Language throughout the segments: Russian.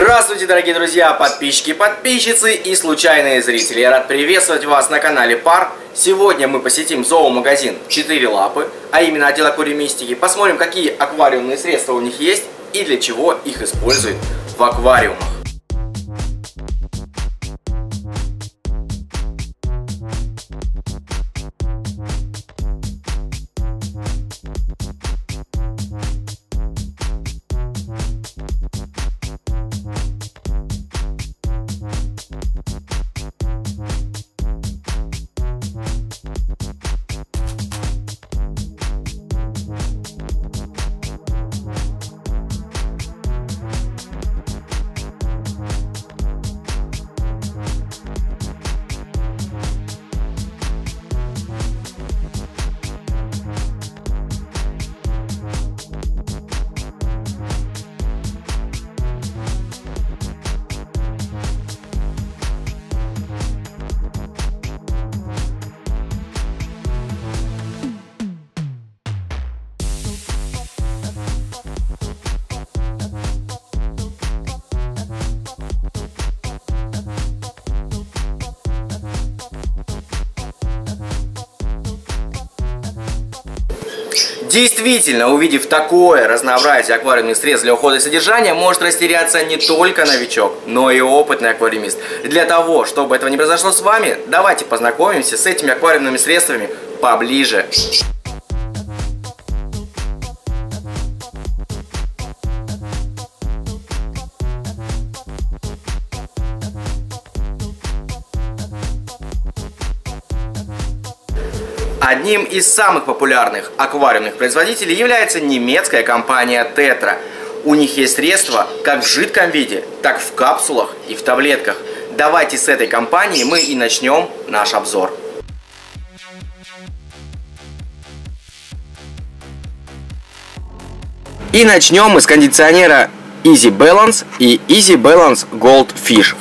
Здравствуйте, дорогие друзья, подписчики, подписчицы и случайные зрители. Я рад приветствовать вас на канале Пар. Сегодня мы посетим зоомагазин 4 лапы, а именно отдел аквариумистики. Посмотрим, какие аквариумные средства у них есть и для чего их используют в аквариумах. Действительно, увидев такое разнообразие аквариумных средств для ухода и содержания, может растеряться не только новичок, но и опытный аквариумист. Для того, чтобы этого не произошло с вами, давайте познакомимся с этими аквариумными средствами поближе. Одним из самых популярных аквариумных производителей является немецкая компания Tetra. У них есть средства как в жидком виде, так в капсулах и в таблетках. Давайте с этой компании мы и начнем наш обзор. И начнем мы с кондиционера Easy Balance и Easy Balance Gold Fish.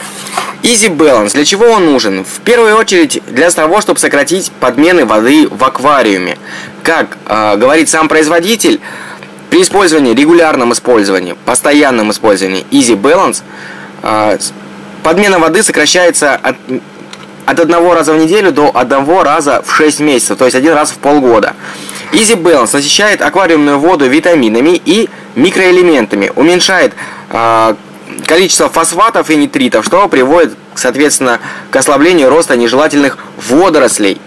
Easy Balance. Для чего он нужен? В первую очередь для того, чтобы сократить подмены воды в аквариуме. Как э, говорит сам производитель, при использовании, регулярном использовании, постоянном использовании Easy Balance, э, подмена воды сокращается от, от одного раза в неделю до одного раза в 6 месяцев, то есть один раз в полгода. Easy Balance насыщает аквариумную воду витаминами и микроэлементами, уменьшает э, количество фосфатов и нитритов, что приводит, соответственно, к ослаблению роста нежелательных водорослей.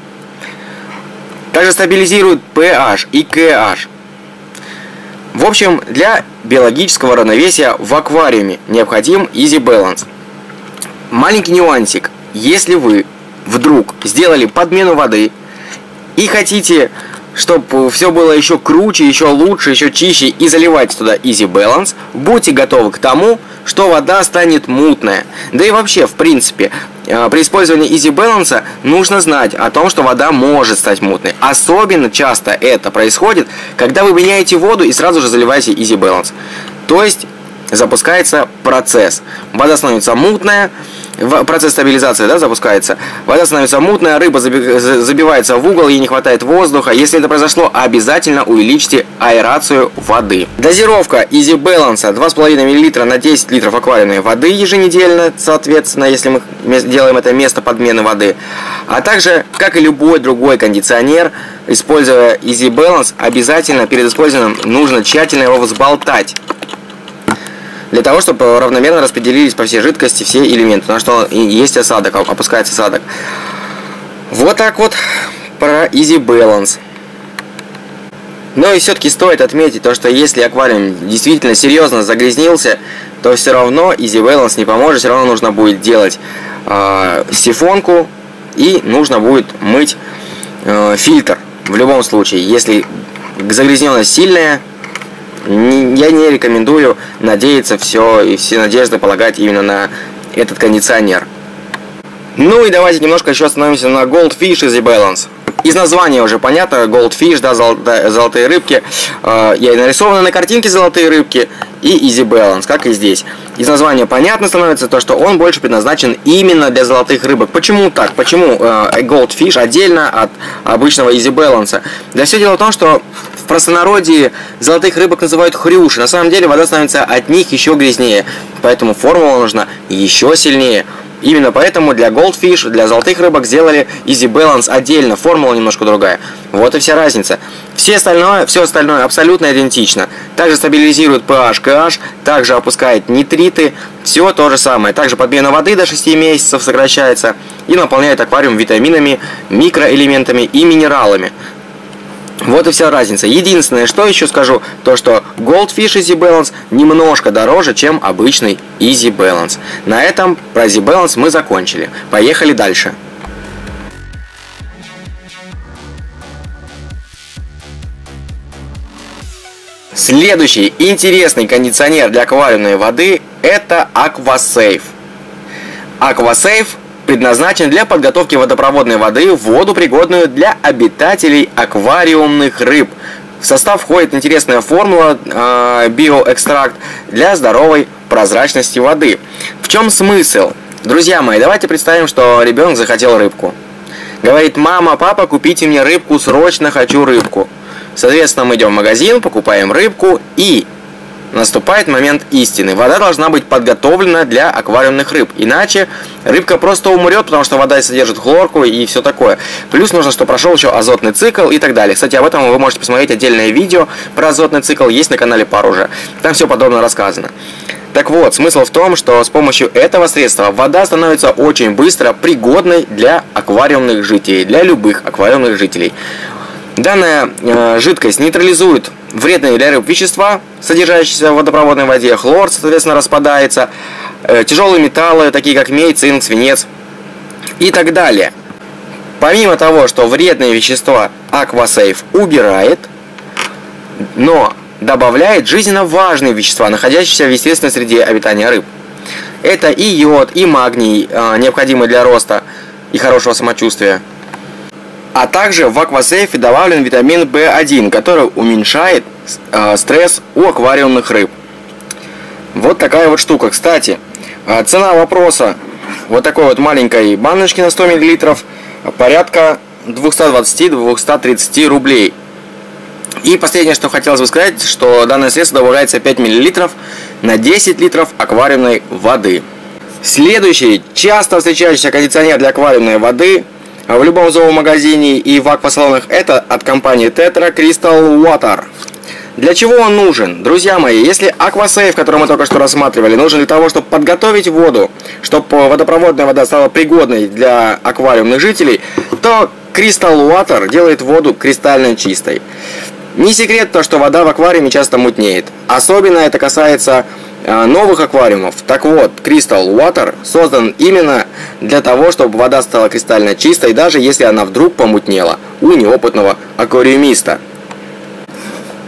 Также стабилизирует pH и KH. В общем, для биологического равновесия в аквариуме необходим Easy Balance. Маленький нюансик. Если вы вдруг сделали подмену воды и хотите чтобы все было еще круче, еще лучше, еще чище и заливать туда Easy Balance, будьте готовы к тому, что вода станет мутная. Да и вообще, в принципе, э, при использовании Easy Balance нужно знать о том, что вода может стать мутной. Особенно часто это происходит, когда вы меняете воду и сразу же заливаете Easy Balance. То есть запускается процесс. Вода становится мутная, процесс стабилизации да, запускается, вода становится мутная, рыба забивается в угол, ей не хватает воздуха. Если это произошло, обязательно увеличьте аэрацию воды. Дозировка Easy Balance 2,5 мл на 10 литров аквариумной воды еженедельно, соответственно, если мы делаем это место подмены воды. А также, как и любой другой кондиционер, используя Easy Balance, обязательно перед использованием нужно тщательно его взболтать для того, чтобы равномерно распределились по всей жидкости все элементы, на что есть осадок, опускается осадок. Вот так вот про Easy Balance. Но и все-таки стоит отметить то, что если аквариум действительно серьезно загрязнился, то все равно Easy Balance не поможет, все равно нужно будет делать э, сифонку и нужно будет мыть э, фильтр в любом случае. Если загрязненность сильная, я не рекомендую надеяться все и все надежды полагать именно на этот кондиционер. Ну и давайте немножко еще остановимся на Goldfish Easy Balance. Из названия уже понятно, Goldfish, да, золотые рыбки. Э, я и нарисованы на картинке золотые рыбки и Easy Balance, как и здесь. Из названия понятно становится то, что он больше предназначен именно для золотых рыбок. Почему так? Почему э, Goldfish отдельно от обычного Easy Balance? Да все дело в том, что простонародье золотых рыбок называют хрюши. На самом деле вода становится от них еще грязнее, поэтому формула нужна еще сильнее. Именно поэтому для Goldfish, для золотых рыбок сделали Easy Balance отдельно, формула немножко другая. Вот и вся разница. Все остальное, все остальное абсолютно идентично. Также стабилизирует pH, KH, также опускает нитриты, все то же самое. Также подмена воды до 6 месяцев сокращается и наполняет аквариум витаминами, микроэлементами и минералами. Вот и вся разница. Единственное, что еще скажу, то что Goldfish Easy Balance немножко дороже, чем обычный Easy Balance. На этом про Easy Balance мы закончили. Поехали дальше. Следующий интересный кондиционер для аквариумной воды это AquaSafe. AquaSafe предназначен для подготовки водопроводной воды в воду, пригодную для обитателей аквариумных рыб. В состав входит интересная формула э, биоэкстракт для здоровой прозрачности воды. В чем смысл? Друзья мои, давайте представим, что ребенок захотел рыбку. Говорит, мама, папа, купите мне рыбку, срочно хочу рыбку. Соответственно, мы идем в магазин, покупаем рыбку и наступает момент истины. Вода должна быть подготовлена для аквариумных рыб. Иначе рыбка просто умрет, потому что вода содержит хлорку и все такое. Плюс нужно, чтобы прошел еще азотный цикл и так далее. Кстати, об этом вы можете посмотреть отдельное видео про азотный цикл. Есть на канале Пар уже. Там все подробно рассказано. Так вот, смысл в том, что с помощью этого средства вода становится очень быстро пригодной для аквариумных жителей, для любых аквариумных жителей. Данная э, жидкость нейтрализует вредные для рыб вещества, содержащиеся в водопроводной воде. Хлор, соответственно, распадается. Э, тяжелые металлы, такие как медь, цинк, свинец и так далее. Помимо того, что вредные вещества Aquasafe убирает, но добавляет жизненно важные вещества, находящиеся в естественной среде обитания рыб. Это и йод, и магний, э, необходимый для роста и хорошего самочувствия. А также в аквасейфе добавлен витамин В1, который уменьшает э, стресс у аквариумных рыб. Вот такая вот штука. Кстати, э, цена вопроса вот такой вот маленькой баночки на 100 мл порядка 220-230 рублей. И последнее, что хотелось бы сказать, что данное средство добавляется 5 мл на 10 литров аквариумной воды. Следующий часто встречающийся кондиционер для аквариумной воды – в любом зоомагазине и в аквасалонах это от компании Tetra Crystal Water. Для чего он нужен? Друзья мои, если аквасейф, который мы только что рассматривали, нужен для того, чтобы подготовить воду, чтобы водопроводная вода стала пригодной для аквариумных жителей, то Crystal Water делает воду кристально чистой. Не секрет то, что вода в аквариуме часто мутнеет. Особенно это касается новых аквариумов. Так вот, Crystal Water создан именно для того, чтобы вода стала кристально чистой, даже если она вдруг помутнела у неопытного аквариумиста.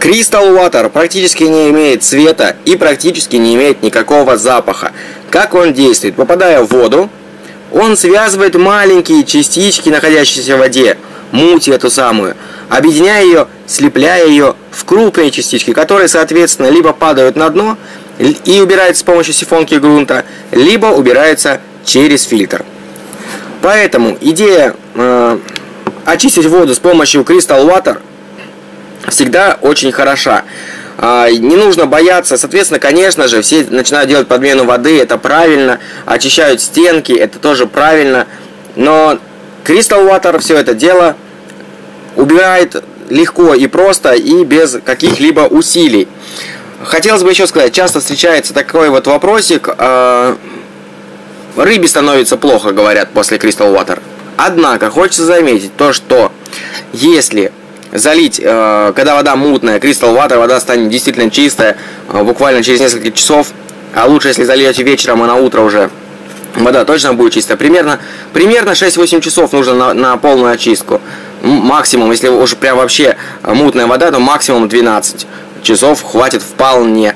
Crystal Water практически не имеет цвета и практически не имеет никакого запаха. Как он действует? Попадая в воду, он связывает маленькие частички, находящиеся в воде, муть эту самую, объединяя ее, слепляя ее в крупные частички, которые, соответственно, либо падают на дно, и убирается с помощью сифонки грунта, либо убирается через фильтр. Поэтому идея э, очистить воду с помощью Crystal Water всегда очень хороша. Э, не нужно бояться, соответственно, конечно же, все начинают делать подмену воды, это правильно, очищают стенки, это тоже правильно, но Crystal Water все это дело убирает легко и просто и без каких-либо усилий. Хотелось бы еще сказать, часто встречается такой вот вопросик. Э, рыбе становится плохо, говорят, после Crystal Water. Однако, хочется заметить то, что если залить, э, когда вода мутная, Crystal Water, вода станет действительно чистая, э, буквально через несколько часов, а лучше, если зальете вечером, а на утро уже вода точно будет чистая. Примерно, примерно 6-8 часов нужно на, на полную очистку. Максимум, если уже прям вообще мутная вода, то максимум 12 часов хватит вполне.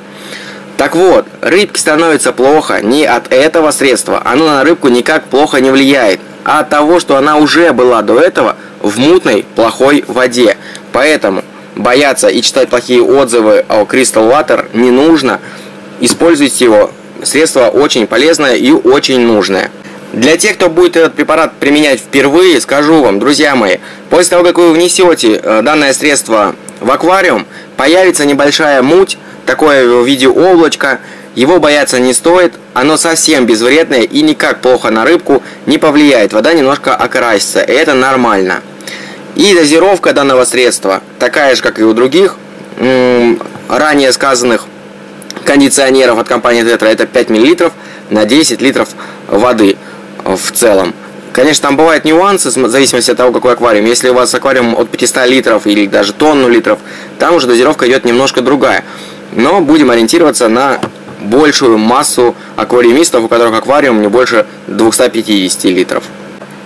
Так вот, рыбке становится плохо не от этого средства. Оно на рыбку никак плохо не влияет, а от того, что она уже была до этого в мутной, плохой воде. Поэтому бояться и читать плохие отзывы о Crystal Water не нужно. Используйте его. Средство очень полезное и очень нужное. Для тех, кто будет этот препарат применять впервые, скажу вам, друзья мои, после того, как вы внесете э, данное средство в аквариум, появится небольшая муть, такое в виде облачка, его бояться не стоит, оно совсем безвредное и никак плохо на рыбку не повлияет. Вода немножко окрасится, и это нормально. И дозировка данного средства такая же, как и у других ранее сказанных кондиционеров от компании Tetra. Это 5 мл на 10 литров воды в целом. Конечно, там бывают нюансы, в зависимости от того, какой аквариум. Если у вас аквариум от 500 литров или даже тонну литров, там уже дозировка идет немножко другая. Но будем ориентироваться на большую массу аквариумистов, у которых аквариум не больше 250 литров.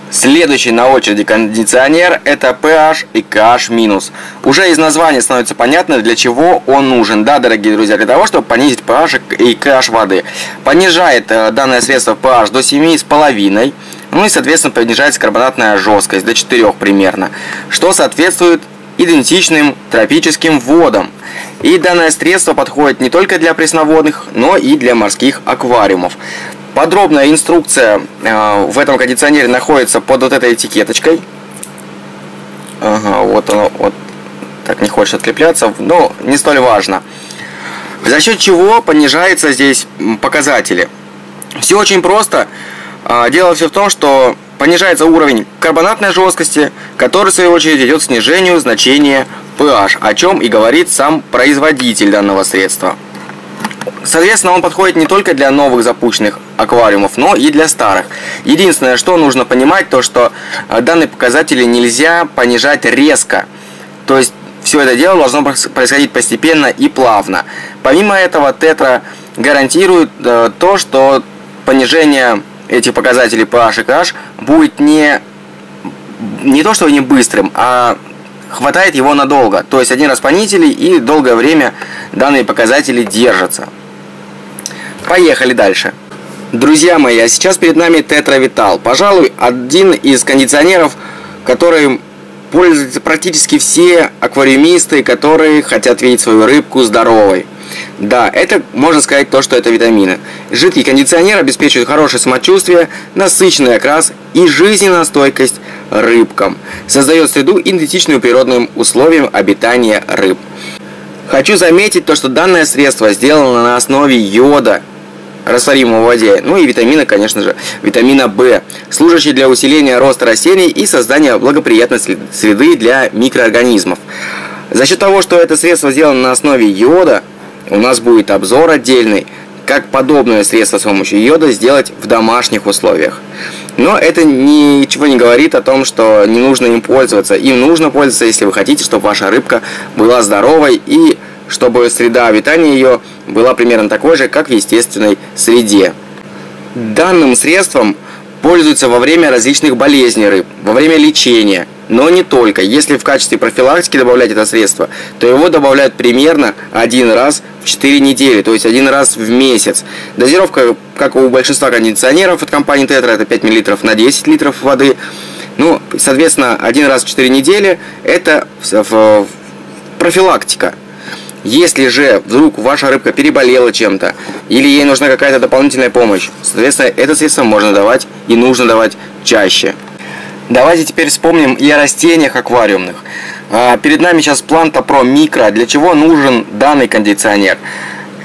Следующий на очереди кондиционер это pH и KH-. Уже из названия становится понятно, для чего он нужен. Да, дорогие друзья, для того, чтобы понизить pH и KH воды. Понижает э, данное средство pH до 7,5, ну и, соответственно, понижается карбонатная жесткость до 4 примерно, что соответствует идентичным тропическим водам. И данное средство подходит не только для пресноводных, но и для морских аквариумов. Подробная инструкция э, в этом кондиционере находится под вот этой этикеточкой. Ага, вот оно, вот так не хочет отлепляться, но не столь важно. За счет чего понижаются здесь показатели? Все очень просто. А, дело все в том, что понижается уровень карбонатной жесткости, который в свою очередь идет к снижению значения pH, о чем и говорит сам производитель данного средства. Соответственно, он подходит не только для новых запущенных аквариумов, но и для старых. Единственное, что нужно понимать, то что э, данные показатели нельзя понижать резко. То есть все это дело должно происходить постепенно и плавно. Помимо этого, Тетра гарантирует э, то, что понижение этих показателей pH и KH будет не, не то, что не быстрым, а хватает его надолго. То есть один раз понизили и долгое время данные показатели держатся. Поехали дальше. Друзья мои, а сейчас перед нами Tetra. Пожалуй, один из кондиционеров, который пользуются практически все аквариумисты, которые хотят видеть свою рыбку здоровой. Да, это можно сказать то, что это витамины. Жидкий кондиционер обеспечивает хорошее самочувствие, насыщенный окрас и жизненную стойкость рыбкам. Создает среду, идентичную природным условиям обитания рыб. Хочу заметить то, что данное средство сделано на основе йода растворимого в воде, ну и витамина, конечно же, витамина В, служащий для усиления роста растений и создания благоприятной среды для микроорганизмов. За счет того, что это средство сделано на основе йода, у нас будет обзор отдельный, как подобное средство с помощью йода сделать в домашних условиях. Но это ничего не говорит о том, что не нужно им пользоваться. Им нужно пользоваться, если вы хотите, чтобы ваша рыбка была здоровой и чтобы среда обитания ее была примерно такой же, как в естественной среде. Данным средством пользуются во время различных болезней рыб, во время лечения, но не только. Если в качестве профилактики добавлять это средство, то его добавляют примерно один раз в 4 недели, то есть один раз в месяц. Дозировка, как у большинства кондиционеров от компании Tetra, это 5 мл на 10 литров воды. Ну, соответственно, один раз в 4 недели это профилактика. Если же вдруг ваша рыбка переболела чем-то, или ей нужна какая-то дополнительная помощь, соответственно, это средство можно давать и нужно давать чаще. Давайте теперь вспомним и о растениях аквариумных. А, перед нами сейчас Planta Pro Micro. Для чего нужен данный кондиционер?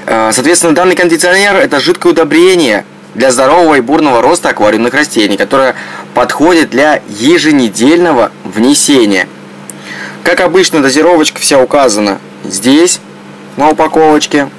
А, соответственно, данный кондиционер это жидкое удобрение для здорового и бурного роста аквариумных растений, которое подходит для еженедельного внесения. Как обычно, дозировочка вся указана здесь на упаковочке.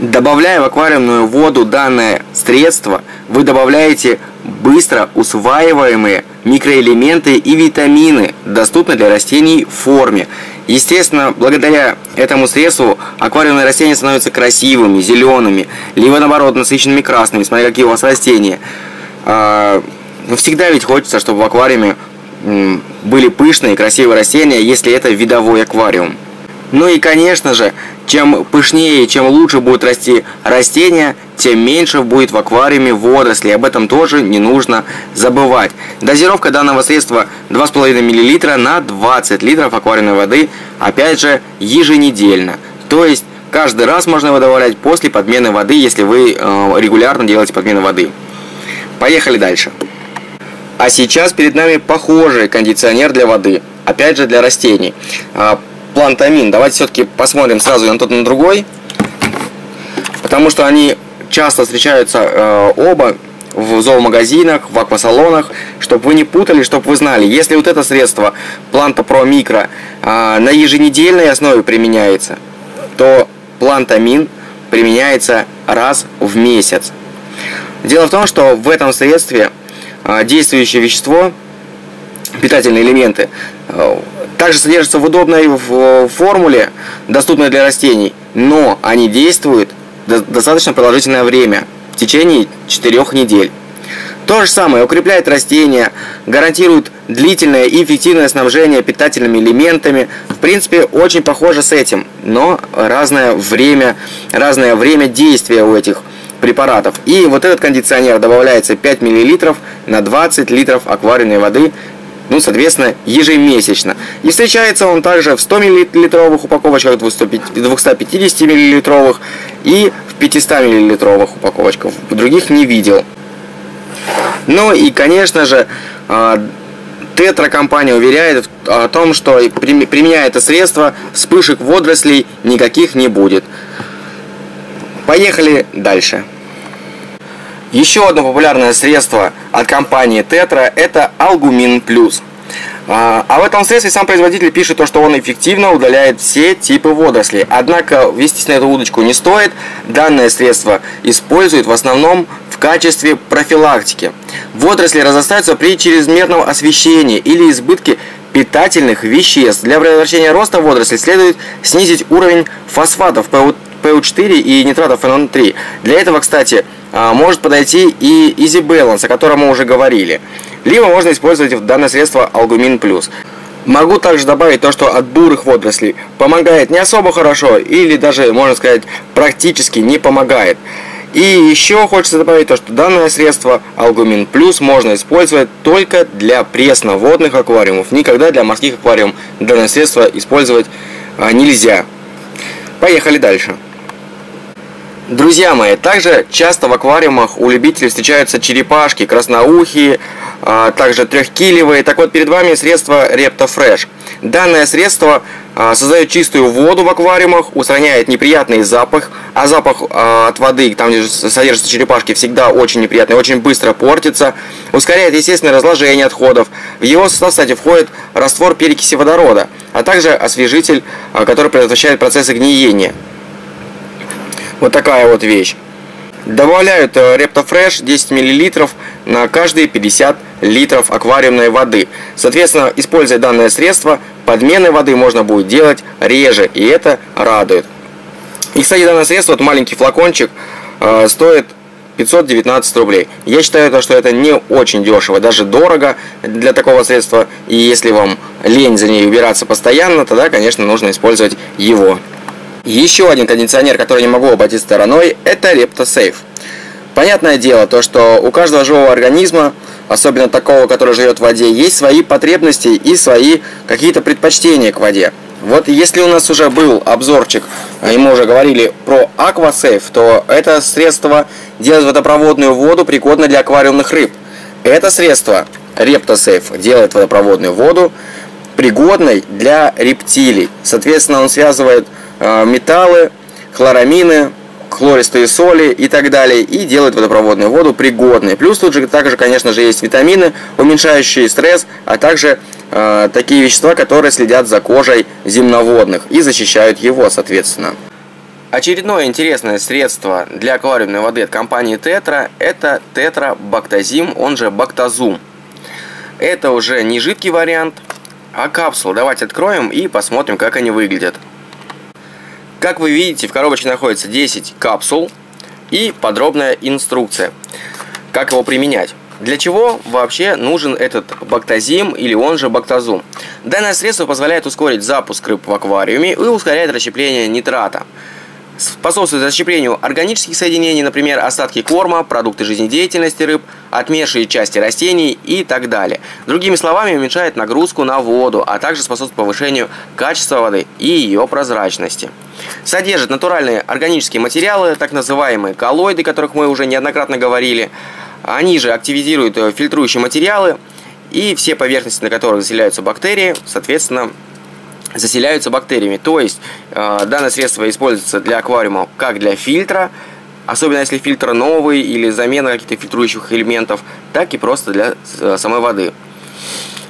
Добавляя в аквариумную воду данное средство, вы добавляете быстро усваиваемые микроэлементы и витамины, доступные для растений в форме. Естественно, благодаря этому средству аквариумные растения становятся красивыми, зелеными, либо наоборот насыщенными красными, смотря какие у вас растения. А, всегда ведь хочется, чтобы в аквариуме были пышные, красивые растения, если это видовой аквариум. Ну и, конечно же, чем пышнее, чем лучше будут расти растения, тем меньше будет в аквариуме водорослей. Об этом тоже не нужно забывать. Дозировка данного средства 2,5 мл на 20 литров аквариумной воды, опять же, еженедельно. То есть, каждый раз можно его добавлять после подмены воды, если вы э, регулярно делаете подмену воды. Поехали дальше. А сейчас перед нами похожий кондиционер для воды – опять же, для растений. А, плантамин. Давайте все-таки посмотрим сразу на тот, на другой. Потому что они часто встречаются э, оба в зоомагазинах, в аквасалонах, чтобы вы не путали, чтобы вы знали, если вот это средство Планта Про Микро на еженедельной основе применяется, то Плантамин применяется раз в месяц. Дело в том, что в этом средстве действующее вещество, питательные элементы, э, также содержатся в удобной формуле, доступной для растений, но они действуют достаточно продолжительное время, в течение 4 недель. То же самое укрепляет растения, гарантирует длительное и эффективное снабжение питательными элементами. В принципе, очень похоже с этим, но разное время, разное время действия у этих препаратов. И вот этот кондиционер добавляется 5 мл на 20 литров аквариумной воды ну, соответственно, ежемесячно. И встречается он также в 100 мл упаковочках, 250 мл и в 500 мл упаковочках. Других не видел. Ну и, конечно же, Тетра компания уверяет о том, что применяя это средство, вспышек водорослей никаких не будет. Поехали дальше. Еще одно популярное средство от компании Tetra это Albumin Plus. А, а в этом средстве сам производитель пишет то, что он эффективно удаляет все типы водорослей. Однако вестись на эту удочку не стоит. Данное средство используют в основном в качестве профилактики. Водоросли разрастаются при чрезмерном освещении или избытке питательных веществ. Для предотвращения роста водорослей следует снизить уровень фосфатов ПУ4 и нитратов НО3. Для этого, кстати, а, может подойти и Easy Balance, о котором мы уже говорили. Либо можно использовать в данное средство Albumin Plus. Могу также добавить то, что от бурых водорослей помогает не особо хорошо или даже, можно сказать, практически не помогает. И еще хочется добавить то, что данное средство Albumin Plus можно использовать только для пресноводных аквариумов. Никогда для морских аквариумов данное средство использовать а, нельзя. Поехали дальше. Друзья мои, также часто в аквариумах у любителей встречаются черепашки, красноухие, а, также трехкилевые. Так вот, перед вами средство Fresh. Данное средство а, создает чистую воду в аквариумах, устраняет неприятный запах, а запах а, от воды, там где содержатся черепашки, всегда очень неприятный, очень быстро портится, ускоряет естественное разложение отходов. В его состав, кстати, входит раствор перекиси водорода, а также освежитель, который предотвращает процессы гниения. Вот такая вот вещь. Добавляют рептофреш 10 мл на каждые 50 литров аквариумной воды. Соответственно, используя данное средство, подмены воды можно будет делать реже, и это радует. И, кстати, данное средство, вот маленький флакончик, э, стоит 519 рублей. Я считаю, то, что это не очень дешево, даже дорого для такого средства. И если вам лень за ней убираться постоянно, тогда, конечно, нужно использовать его. Еще один кондиционер, который не могу обойти стороной, это ReptoSafe. Понятное дело, то, что у каждого живого организма, особенно такого, который живет в воде, есть свои потребности и свои какие-то предпочтения к воде. Вот если у нас уже был обзорчик, и мы уже говорили про AquaSafe, то это средство делает водопроводную воду пригодной для аквариумных рыб. Это средство ReptoSafe делает водопроводную воду пригодной для рептилий. Соответственно, он связывает металлы, хлорамины, хлористые соли и так далее, и делает водопроводную воду пригодной. Плюс тут же также, конечно же, есть витамины, уменьшающие стресс, а также э, такие вещества, которые следят за кожей земноводных и защищают его, соответственно. Очередное интересное средство для аквариумной воды от компании Tetra – это Bactazim, он же Bactazum. Это уже не жидкий вариант, а капсулы. Давайте откроем и посмотрим, как они выглядят. Как вы видите, в коробочке находится 10 капсул и подробная инструкция, как его применять. Для чего вообще нужен этот бактазим или он же бактазум? Данное средство позволяет ускорить запуск рыб в аквариуме и ускоряет расщепление нитрата способствует расщеплению органических соединений, например, остатки корма, продукты жизнедеятельности рыб, отмершие части растений и так далее. Другими словами, уменьшает нагрузку на воду, а также способствует повышению качества воды и ее прозрачности. Содержит натуральные органические материалы, так называемые коллоиды, о которых мы уже неоднократно говорили. Они же активизируют э, фильтрующие материалы и все поверхности, на которых заселяются бактерии, соответственно, заселяются бактериями. То есть э, данное средство используется для аквариума как для фильтра, особенно если фильтр новый или замена каких-то фильтрующих элементов, так и просто для э, самой воды.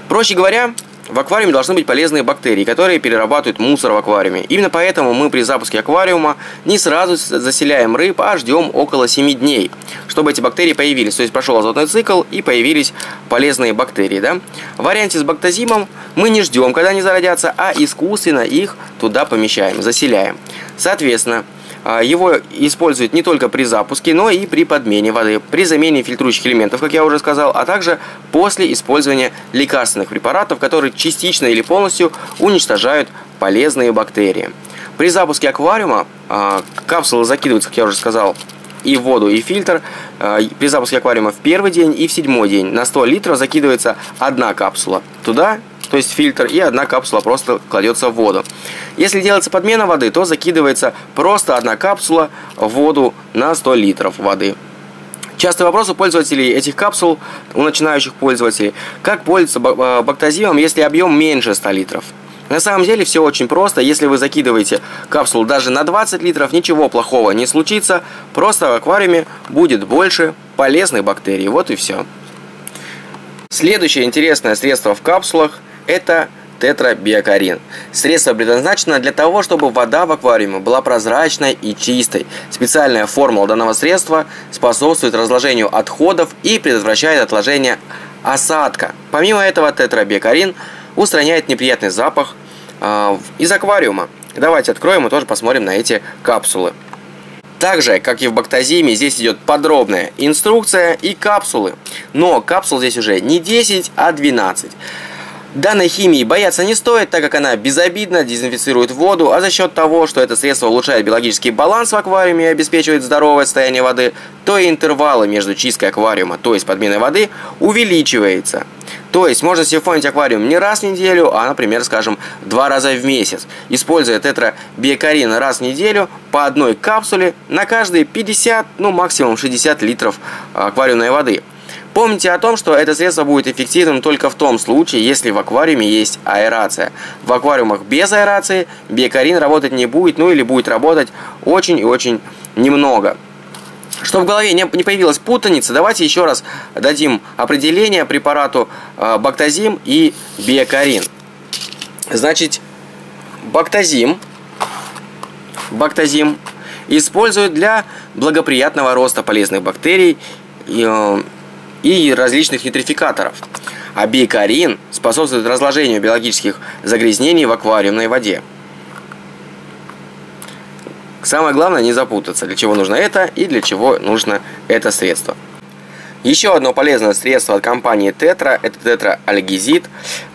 Проще говоря, в аквариуме должны быть полезные бактерии, которые перерабатывают мусор в аквариуме. Именно поэтому мы при запуске аквариума не сразу заселяем рыб, а ждем около 7 дней, чтобы эти бактерии появились. То есть прошел азотный цикл и появились полезные бактерии. Да? В варианте с бактозимом мы не ждем, когда они зародятся, а искусственно их туда помещаем, заселяем. Соответственно, его используют не только при запуске, но и при подмене воды, при замене фильтрующих элементов, как я уже сказал, а также после использования лекарственных препаратов, которые частично или полностью уничтожают полезные бактерии. При запуске аквариума а, капсулы закидываются, как я уже сказал, и воду, и фильтр. А, при запуске аквариума в первый день и в седьмой день на 100 литров закидывается одна капсула. Туда то есть фильтр, и одна капсула просто кладется в воду. Если делается подмена воды, то закидывается просто одна капсула в воду на 100 литров воды. Частый вопрос у пользователей этих капсул, у начинающих пользователей, как пользоваться э, бактозимом, если объем меньше 100 литров. На самом деле все очень просто. Если вы закидываете капсулу даже на 20 литров, ничего плохого не случится. Просто в аквариуме будет больше полезных бактерий. Вот и все. Следующее интересное средство в капсулах – это тетрабиокарин. Средство предназначено для того, чтобы вода в аквариуме была прозрачной и чистой. Специальная формула данного средства способствует разложению отходов и предотвращает отложение осадка. Помимо этого, тетрабиокарин устраняет неприятный запах э, из аквариума. Давайте откроем и тоже посмотрим на эти капсулы. Также, как и в бактозиме, здесь идет подробная инструкция и капсулы. Но капсул здесь уже не 10, а 12. Данной химии бояться не стоит, так как она безобидно дезинфицирует воду, а за счет того, что это средство улучшает биологический баланс в аквариуме и обеспечивает здоровое состояние воды, то и интервалы между чисткой аквариума, то есть подменой воды, увеличивается. То есть можно сифонить аквариум не раз в неделю, а, например, скажем, два раза в месяц, используя тетрабиокарин раз в неделю по одной капсуле на каждые 50, ну максимум 60 литров аквариумной воды. Помните о том, что это средство будет эффективным только в том случае, если в аквариуме есть аэрация. В аквариумах без аэрации биокарин работать не будет, ну или будет работать очень и очень немного. Чтобы в голове не, появилась путаница, давайте еще раз дадим определение препарату э, бактозим и биокарин. Значит, бактозим, бактозим используют для благоприятного роста полезных бактерий и, различных нитрификаторов. А биокарин способствует разложению биологических загрязнений в аквариумной воде. Самое главное не запутаться, для чего нужно это и для чего нужно это средство. Еще одно полезное средство от компании Тетра – это тетрaalгезид.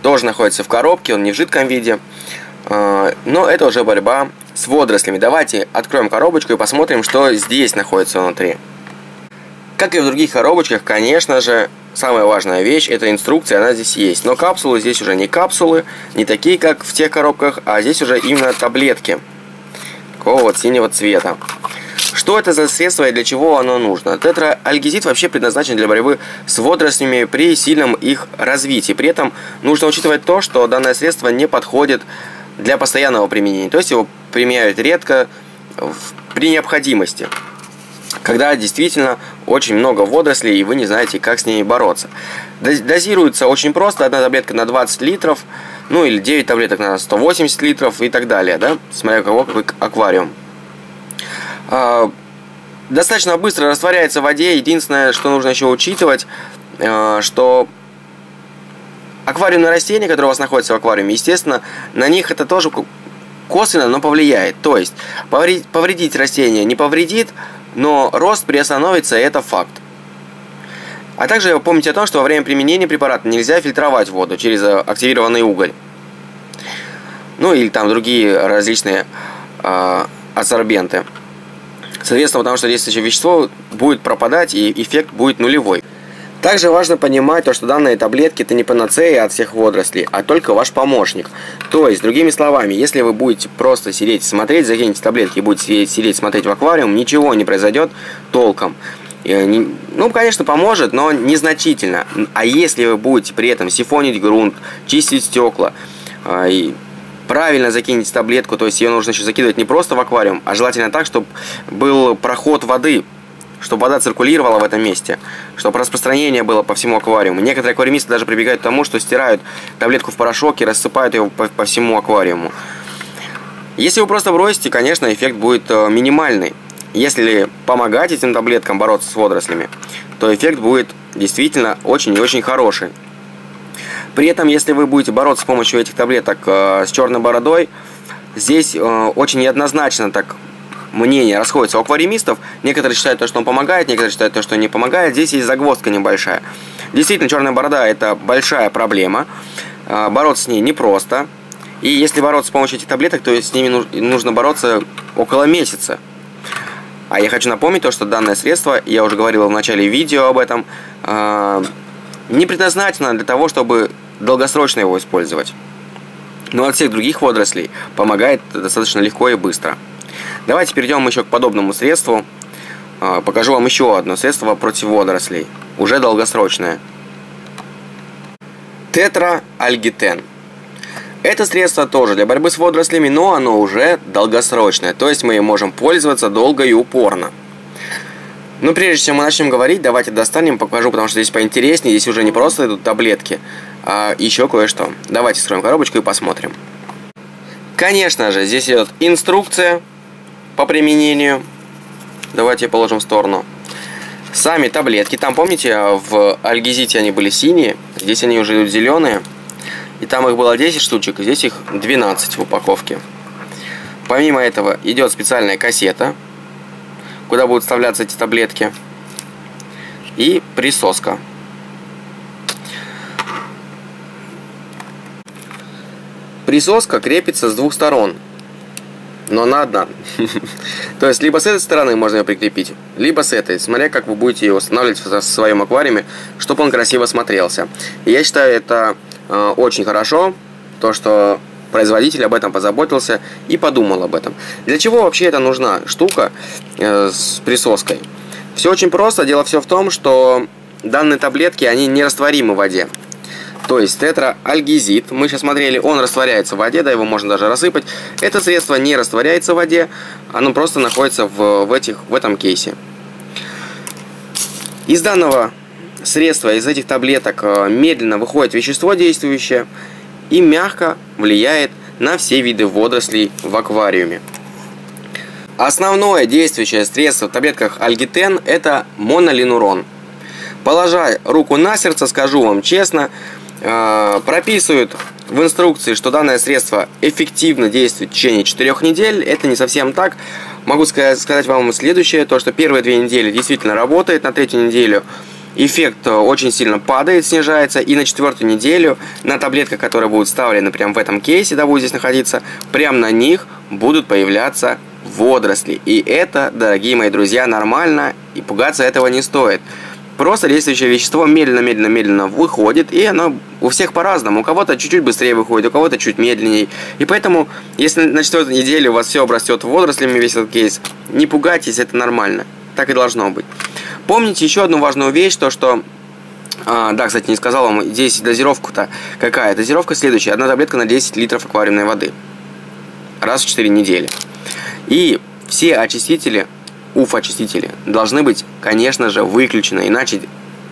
Тоже находится в коробке, он не в жидком виде. А, но это уже борьба с водорослями. Давайте откроем коробочку и посмотрим, что здесь находится внутри. Как и в других коробочках, конечно же, самая важная вещь – это инструкция, она здесь есть. Но капсулы здесь уже не капсулы, не такие, как в тех коробках, а здесь уже именно таблетки такого вот синего цвета. Что это за средство и для чего оно нужно? Тетраальгезид вообще предназначен для борьбы с водорослями при сильном их развитии. При этом нужно учитывать то, что данное средство не подходит для постоянного применения. То есть его применяют редко при необходимости когда действительно очень много водорослей, и вы не знаете, как с ними бороться. Дозируется очень просто, одна таблетка на 20 литров, ну или 9 таблеток на 180 литров и так далее, да, смотря кого какой аквариум. А, достаточно быстро растворяется в воде, единственное, что нужно еще учитывать, а, что аквариумные растения, которые у вас находятся в аквариуме, естественно, на них это тоже косвенно, но повлияет. То есть повредить растение не повредит, но рост приостановится, это факт. А также помните о том, что во время применения препарата нельзя фильтровать воду через активированный уголь. Ну или там другие различные э, адсорбенты. Соответственно, потому что действующее вещество будет пропадать и эффект будет нулевой. Также важно понимать то, что данные таблетки это не панацея от всех водорослей, а только ваш помощник. То есть, другими словами, если вы будете просто сидеть смотреть, закинете таблетки и будете сидеть, сидеть смотреть в аквариум, ничего не произойдет толком. Ну, конечно, поможет, но незначительно. А если вы будете при этом сифонить грунт, чистить стекла, а, и правильно закинете таблетку, то есть ее нужно еще закидывать не просто в аквариум, а желательно так, чтобы был проход воды, чтобы вода циркулировала в этом месте, чтобы распространение было по всему аквариуму. Некоторые аквариумисты даже прибегают к тому, что стирают таблетку в порошок и рассыпают ее по, по всему аквариуму. Если вы просто бросите, конечно, эффект будет э, минимальный. Если помогать этим таблеткам бороться с водорослями, то эффект будет действительно очень и очень хороший. При этом, если вы будете бороться с помощью этих таблеток э, с черной бородой, здесь э, очень неоднозначно так мнение расходится у аквариумистов. Некоторые считают то, что он помогает, некоторые считают то, что не помогает. Здесь есть загвоздка небольшая. Действительно, черная борода – это большая проблема. Э, бороться с ней непросто. И если бороться с помощью этих таблеток, то с ними нужно бороться около месяца. А я хочу напомнить то, что данное средство, я уже говорил в начале видео об этом, не предназначено для того, чтобы долгосрочно его использовать. Но от всех других водорослей помогает достаточно легко и быстро. Давайте перейдем еще к подобному средству. А, покажу вам еще одно средство против водорослей, уже долгосрочное. Тетраальгитен. Это средство тоже для борьбы с водорослями, но оно уже долгосрочное, то есть мы им можем пользоваться долго и упорно. Но прежде чем мы начнем говорить, давайте достанем, покажу, потому что здесь поинтереснее, здесь уже не просто идут таблетки, а еще кое-что. Давайте скроем коробочку и посмотрим. Конечно же, здесь идет инструкция по применению. Давайте положим в сторону. Сами таблетки. Там, помните, в альгизите они были синие, здесь они уже идут зеленые. И там их было 10 штучек, здесь их 12 в упаковке. Помимо этого идет специальная кассета, куда будут вставляться эти таблетки. И присоска. Присоска крепится с двух сторон, но она одна. То есть, либо с этой стороны можно ее прикрепить, либо с этой, смотря как вы будете ее устанавливать в своем аквариуме, чтобы он красиво смотрелся. Я считаю это э, очень хорошо, то, что производитель об этом позаботился и подумал об этом. Для чего вообще эта нужна штука э, с присоской? Все очень просто. Дело все в том, что данные таблетки, они нерастворимы в воде. То есть тетраальгизит, мы сейчас смотрели, он растворяется в воде, да, его можно даже рассыпать. Это средство не растворяется в воде, оно просто находится в, в, этих, в этом кейсе. Из данного средства, из этих таблеток э, медленно выходит вещество действующее и мягко влияет на все виды водорослей в аквариуме. Основное действующее средство в таблетках альгитен – это монолинурон. Положа руку на сердце, скажу вам честно, прописывают в инструкции, что данное средство эффективно действует в течение 4 недель. Это не совсем так. Могу сказать, сказать вам следующее, то что первые две недели действительно работает, на третью неделю эффект э, очень сильно падает, снижается, и на четвертую неделю на таблетках, которые будут вставлены прямо в этом кейсе, да, будет здесь находиться, прямо на них будут появляться водоросли. И это, дорогие мои друзья, нормально, и пугаться этого не стоит. Просто действующее вещество медленно-медленно-медленно выходит, и оно у всех по-разному. У кого-то чуть-чуть быстрее выходит, у кого-то чуть медленнее. И поэтому, если на четвертой неделе у вас все обрастет водорослями, весь этот кейс, не пугайтесь, это нормально. Так и должно быть. Помните еще одну важную вещь, то что а, да, кстати, не сказал вам, здесь дозировка-то какая? Дозировка следующая. Одна таблетка на 10 литров аквариумной воды. Раз в 4 недели. И все очистители УФ-очистители должны быть, конечно же, выключены, иначе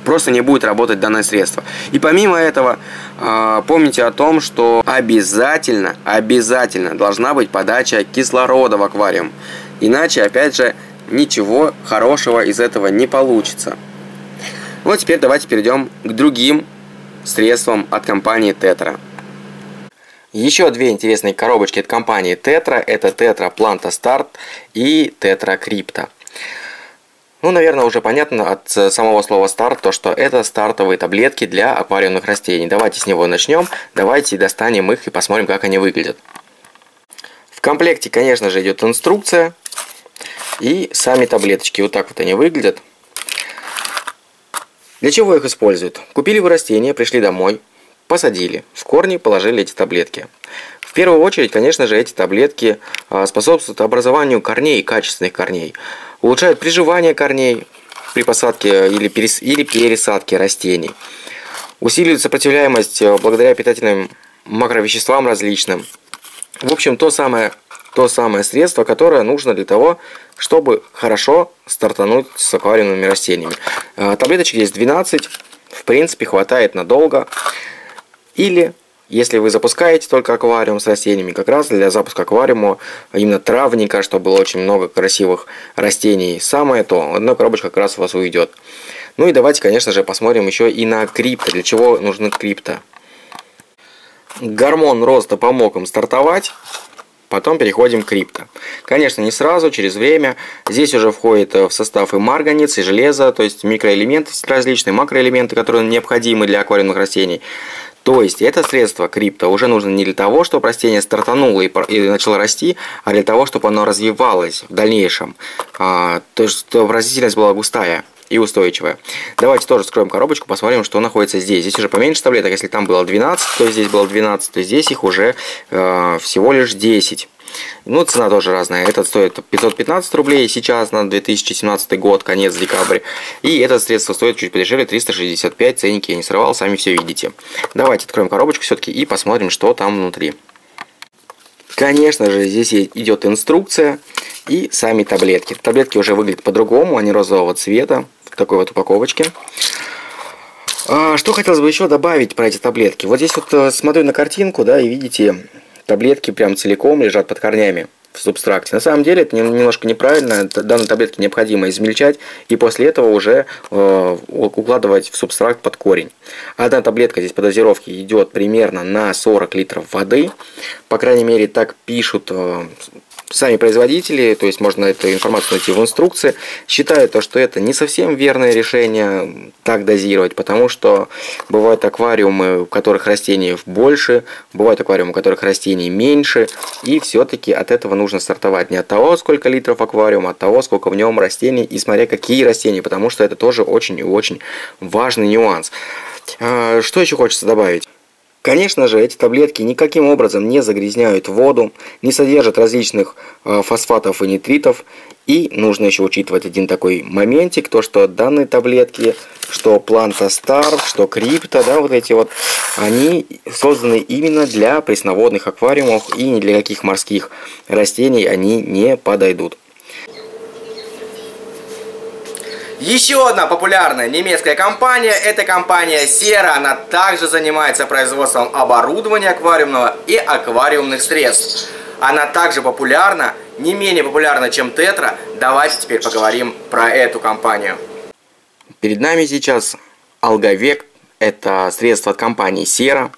просто не будет работать данное средство. И помимо этого, а, помните о том, что обязательно, обязательно должна быть подача кислорода в аквариум. Иначе, опять же, ничего хорошего из этого не получится. Вот теперь давайте перейдем к другим средствам от компании Tetra. Еще две интересные коробочки от компании Tetra. Это Tetra Planta Start и Tetra Crypto. Ну, наверное, уже понятно от самого слова старт, то что это стартовые таблетки для аквариумных растений. Давайте с него начнем, давайте достанем их и посмотрим, как они выглядят. В комплекте, конечно же, идет инструкция и сами таблеточки. Вот так вот они выглядят. Для чего их используют? Купили вы растения, пришли домой, посадили, в корни положили эти таблетки. В первую очередь, конечно же, эти таблетки а, способствуют образованию корней, качественных корней, улучшают приживание корней, при посадке или, перес, или пересадке растений. Усиливает сопротивляемость э, благодаря питательным макровеществам различным. В общем, то самое, то самое средство, которое нужно для того, чтобы хорошо стартануть с аквариумными растениями. Э, таблеточек есть 12, в принципе, хватает надолго. Или если вы запускаете только аквариум с растениями, как раз для запуска аквариума именно травника, чтобы было очень много красивых растений, самое то, одна коробочка как раз у вас уйдет. Ну и давайте, конечно же, посмотрим еще и на крипто. Для чего нужны крипто? Гормон роста помог им стартовать. Потом переходим к крипто. Конечно, не сразу, через время. Здесь уже входит в состав и марганец, и железо, то есть микроэлементы различные, макроэлементы, которые необходимы для аквариумных растений. То есть это средство крипто уже нужно не для того, чтобы растение стартануло и, и начало расти, а для того, чтобы оно развивалось в дальнейшем. А, то есть чтобы растительность была густая и устойчивая. Давайте тоже скроем коробочку, посмотрим, что находится здесь. Здесь уже поменьше таблеток. Если там было 12, то здесь было 12, то здесь их уже э, всего лишь 10. Ну, цена тоже разная. Этот стоит 515 рублей сейчас на 2017 год, конец декабря. И это средство стоит чуть подешевле, 365. Ценники я не срывал, сами все видите. Давайте откроем коробочку все-таки и посмотрим, что там внутри. Конечно же, здесь идет инструкция и сами таблетки. Таблетки уже выглядят по-другому, они розового цвета, в такой вот упаковочке. А, что хотелось бы еще добавить про эти таблетки? Вот здесь вот э, смотрю на картинку, да, и видите, таблетки прям целиком лежат под корнями в субстракте. На самом деле это немножко неправильно. Данные таблетки необходимо измельчать и после этого уже э, укладывать в субстракт под корень. Одна таблетка здесь по дозировке идет примерно на 40 литров воды. По крайней мере так пишут э, сами производители, то есть можно эту информацию найти в инструкции, считают то, что это не совсем верное решение так дозировать, потому что бывают аквариумы, у которых растений больше, бывают аквариумы, у которых растений меньше, и все-таки от этого нужно стартовать не от того, сколько литров аквариума, а от того, сколько в нем растений, и смотря какие растения, потому что это тоже очень и очень важный нюанс. А, что еще хочется добавить? Конечно же, эти таблетки никаким образом не загрязняют воду, не содержат различных э, фосфатов и нитритов. И нужно еще учитывать один такой моментик, то что данные таблетки, что Планта Star, что Крипто, да, вот эти вот, они созданы именно для пресноводных аквариумов и ни для каких морских растений они не подойдут. Еще одна популярная немецкая компания, это компания Sera. Она также занимается производством оборудования аквариумного и аквариумных средств. Она также популярна, не менее популярна, чем Тетра. Давайте теперь поговорим про эту компанию. Перед нами сейчас Алговек. Это средство от компании Sera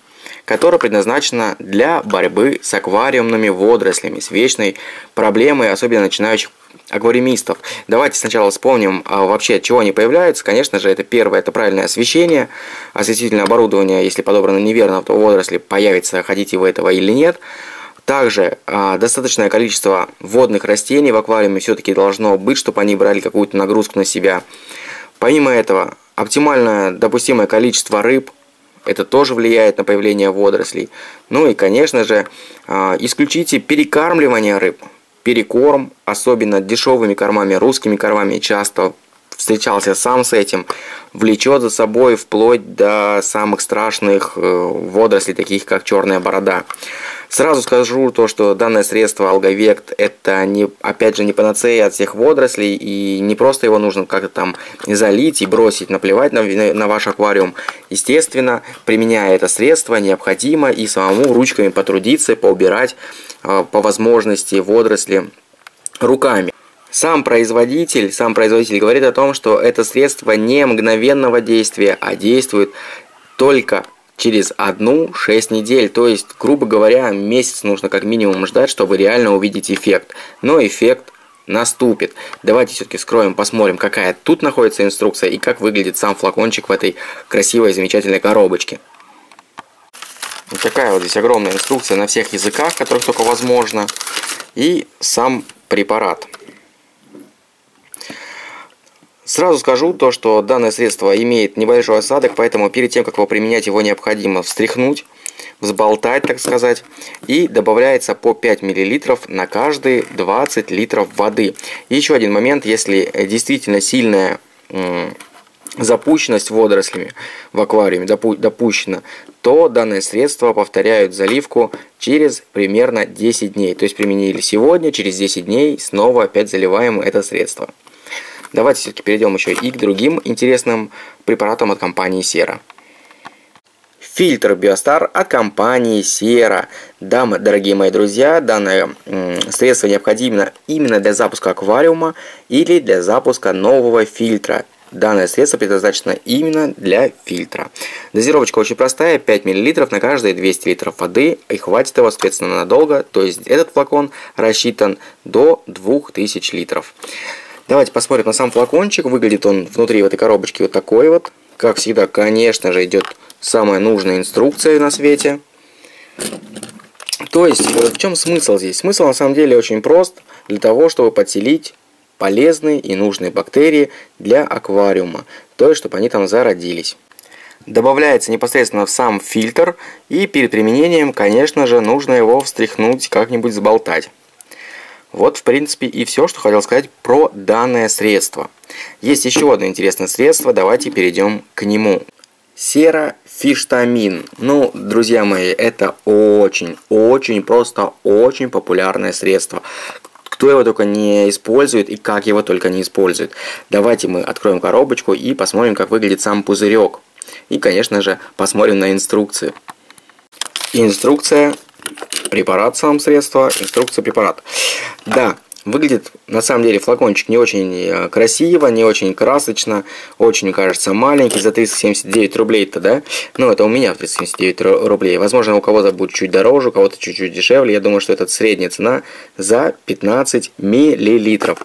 которая предназначена для борьбы с аквариумными водорослями, с вечной проблемой, особенно начинающих аквариумистов. Давайте сначала вспомним а, вообще, от чего они появляются. Конечно же, это первое, это правильное освещение. Осветительное оборудование, если подобрано неверно, то водоросли появится, хотите вы этого или нет. Также а, достаточное количество водных растений в аквариуме все-таки должно быть, чтобы они брали какую-то нагрузку на себя. Помимо этого, оптимальное допустимое количество рыб, это тоже влияет на появление водорослей. Ну и, конечно же, а, исключите перекармливание рыб перекорм, особенно дешевыми кормами, русскими кормами, часто встречался сам с этим, влечет за собой вплоть до самых страшных э, водорослей, таких как черная борода. Сразу скажу то, что данное средство алговект это не, опять же не панацея от всех водорослей и не просто его нужно как-то там залить и бросить, наплевать на, на ваш аквариум. Естественно, применяя это средство, необходимо и самому ручками потрудиться, поубирать э, по возможности водоросли руками. Сам производитель, сам производитель говорит о том, что это средство не мгновенного действия, а действует только через одну-шесть недель. То есть, грубо говоря, месяц нужно как минимум ждать, чтобы реально увидеть эффект. Но эффект наступит. Давайте все-таки скроем, посмотрим, какая тут находится инструкция и как выглядит сам флакончик в этой красивой, замечательной коробочке. Вот такая вот здесь огромная инструкция на всех языках, которых только возможно. И сам препарат. Сразу скажу то, что данное средство имеет небольшой осадок, поэтому перед тем, как его применять, его необходимо встряхнуть, взболтать, так сказать, и добавляется по 5 мл на каждые 20 литров воды. Еще один момент, если действительно сильная запущенность водорослями в аквариуме допущена, то данное средство повторяют заливку через примерно 10 дней. То есть применили сегодня, через 10 дней снова опять заливаем это средство. Давайте все-таки перейдем еще и к другим интересным препаратам от компании Сера. Фильтр Биостар от компании Сера. Да, дорогие мои друзья, данное средство необходимо именно для запуска аквариума или для запуска нового фильтра. Данное средство предназначено именно для фильтра. Дозировочка очень простая, 5 мл на каждые 200 литров воды, и хватит его, соответственно, надолго. То есть этот флакон рассчитан до 2000 литров. Давайте посмотрим на сам флакончик. Выглядит он внутри в этой коробочке вот такой вот. Как всегда, конечно же, идет самая нужная инструкция на свете. То есть, э, в чем смысл здесь? Смысл на самом деле очень прост. Для того, чтобы подселить полезные и нужные бактерии для аквариума. То есть, чтобы они там зародились. Добавляется непосредственно в сам фильтр. И перед применением, конечно же, нужно его встряхнуть, как-нибудь заболтать. Вот, в принципе, и все, что хотел сказать про данное средство. Есть еще одно интересное средство, давайте перейдем к нему. Серофиштамин. Ну, друзья мои, это очень, очень, просто очень популярное средство. Кто его только не использует и как его только не использует. Давайте мы откроем коробочку и посмотрим, как выглядит сам пузырек. И, конечно же, посмотрим на инструкции. Инструкция препарат сам средство, инструкция препарат. Да, выглядит на самом деле флакончик не очень э, красиво, не очень красочно, очень кажется маленький, за 379 рублей-то, да? Ну, это у меня 379 рублей. Возможно, у кого-то будет чуть дороже, у кого-то чуть-чуть дешевле. Я думаю, что это средняя цена за 15 миллилитров.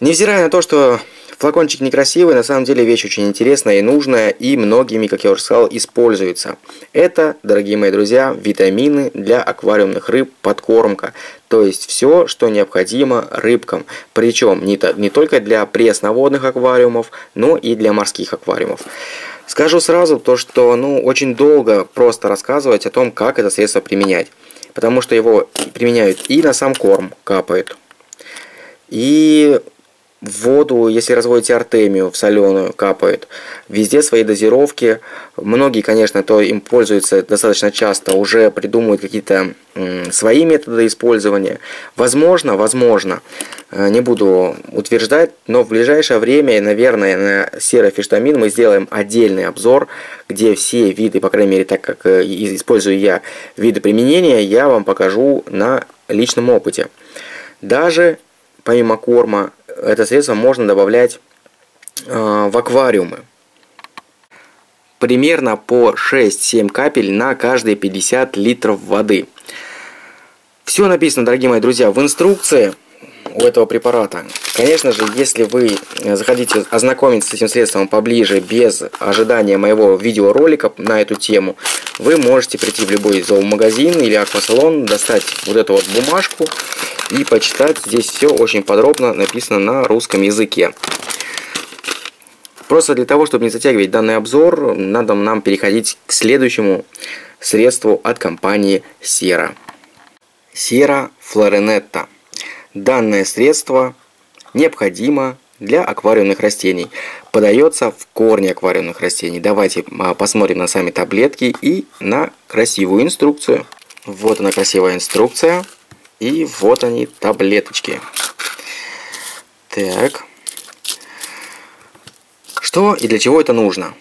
Невзирая на то, что Флакончик некрасивый, на самом деле вещь очень интересная и нужная, и многими, как я уже сказал, используется. Это, дорогие мои друзья, витамины для аквариумных рыб, подкормка. То есть все, что необходимо рыбкам. Причем не, то, не только для пресноводных аквариумов, но и для морских аквариумов. Скажу сразу то, что ну, очень долго просто рассказывать о том, как это средство применять. Потому что его применяют и на сам корм капают, и в воду, если разводите артемию в соленую, капают. Везде свои дозировки. Многие, конечно, то им пользуются достаточно часто, уже придумывают какие-то свои методы использования. Возможно, возможно, э, не буду утверждать, но в ближайшее время, наверное, на серофиштамин мы сделаем отдельный обзор, где все виды, по крайней мере, так как э, использую я виды применения, я вам покажу на личном опыте. Даже помимо корма это средство можно добавлять э, в аквариумы. Примерно по 6-7 капель на каждые 50 литров воды. Все написано, дорогие мои друзья, в инструкции у этого препарата. Конечно же, если вы захотите ознакомиться с этим средством поближе, без ожидания моего видеоролика на эту тему, вы можете прийти в любой зоомагазин или аквасалон, достать вот эту вот бумажку и почитать. Здесь все очень подробно написано на русском языке. Просто для того, чтобы не затягивать данный обзор, надо нам переходить к следующему средству от компании Sera. Sera Florinetta. Данное средство необходимо для аквариумных растений. Подается в корни аквариумных растений. Давайте а, посмотрим на сами таблетки и на красивую инструкцию. Вот она красивая инструкция. И вот они таблеточки. Так. Что и для чего это нужно?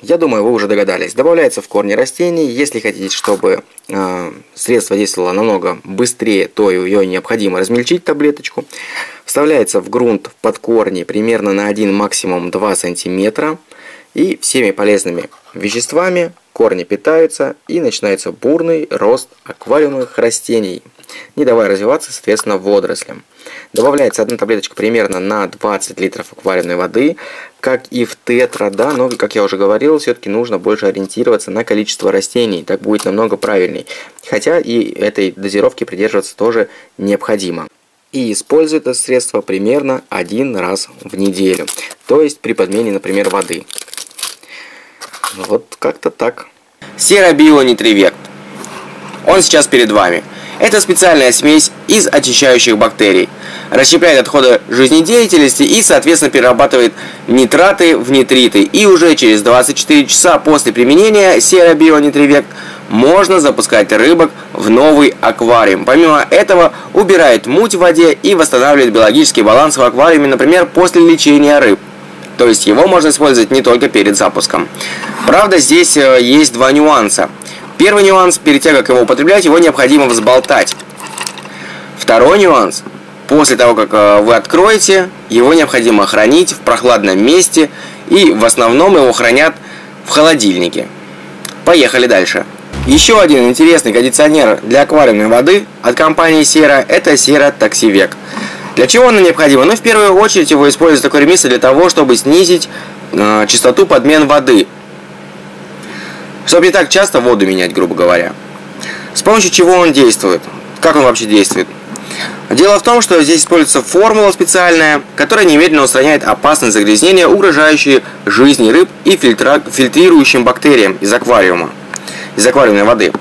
Я думаю, вы уже догадались. Добавляется в корни растений. Если хотите, чтобы э, средство действовало намного быстрее, то ее необходимо размельчить таблеточку. Вставляется в грунт под корни примерно на 1 максимум 2 сантиметра. И всеми полезными веществами корни питаются и начинается бурный рост аквариумных растений не давая развиваться, соответственно, водорослям. Добавляется одна таблеточка примерно на 20 литров аквариумной воды, как и в тетра, да, но, как я уже говорил, все-таки нужно больше ориентироваться на количество растений, так будет намного правильней. Хотя и этой дозировки придерживаться тоже необходимо. И использует это средство примерно один раз в неделю, то есть при подмене, например, воды. Вот как-то так. Серобионитревект. Он сейчас перед вами. Это специальная смесь из очищающих бактерий. Расщепляет отходы жизнедеятельности и, соответственно, перерабатывает нитраты в нитриты. И уже через 24 часа после применения серобионитривект можно запускать рыбок в новый аквариум. Помимо этого, убирает муть в воде и восстанавливает биологический баланс в аквариуме, например, после лечения рыб. То есть его можно использовать не только перед запуском. Правда, здесь э, есть два нюанса. Первый нюанс, перед тем, как его употреблять, его необходимо взболтать. Второй нюанс, после того, как э, вы откроете, его необходимо хранить в прохладном месте и в основном его хранят в холодильнике. Поехали дальше. Еще один интересный кондиционер для аквариумной воды от компании Sera – это Sera Toxivec. Для чего оно необходимо? Ну, в первую очередь его используют такой ремисса для того, чтобы снизить э, частоту подмен воды. Чтобы не так часто воду менять, грубо говоря. С помощью чего он действует? Как он вообще действует? Дело в том, что здесь используется формула специальная, которая немедленно устраняет опасные загрязнения, угрожающие жизни рыб и фильтра... фильтрирующим бактериям из аквариума из аквариумной воды.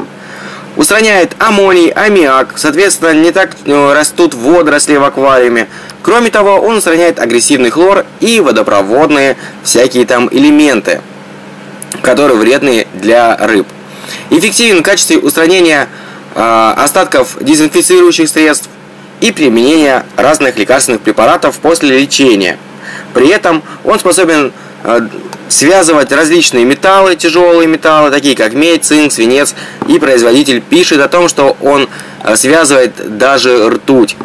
Устраняет аммоний, аммиак, соответственно, не так э, растут водоросли в аквариуме. Кроме того, он устраняет агрессивный хлор и водопроводные всякие там элементы, которые вредны для рыб. Эффективен в качестве устранения э, остатков дезинфицирующих средств и применения разных лекарственных препаратов после лечения. При этом он способен э, связывать различные металлы, тяжелые металлы, такие как медь, цинк, свинец. И производитель пишет о том, что он э, связывает даже ртуть.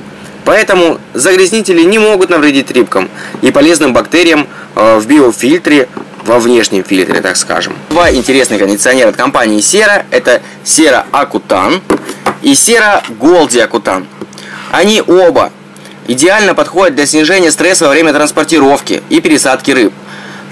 Поэтому загрязнители не могут навредить рыбкам и полезным бактериям в биофильтре, во внешнем фильтре, так скажем. Два интересных кондиционера от компании Sera. Это Sera Акутан и Sera Голди Акутан. Они оба идеально подходят для снижения стресса во время транспортировки и пересадки рыб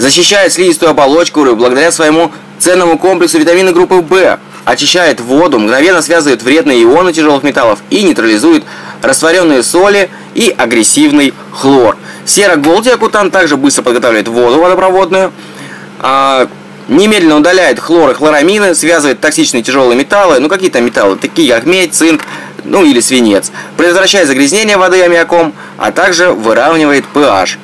защищает слизистую оболочку рыб благодаря своему ценному комплексу витамина группы В, очищает воду, мгновенно связывает вредные ионы тяжелых металлов и нейтрализует растворенные соли и агрессивный хлор. Сера Голди Акутан также быстро подготавливает воду водопроводную, немедленно удаляет хлор и хлорамины, связывает токсичные тяжелые металлы, ну какие-то металлы, такие как медь, цинк, ну или свинец, предотвращает загрязнение воды аммиаком, а также выравнивает pH.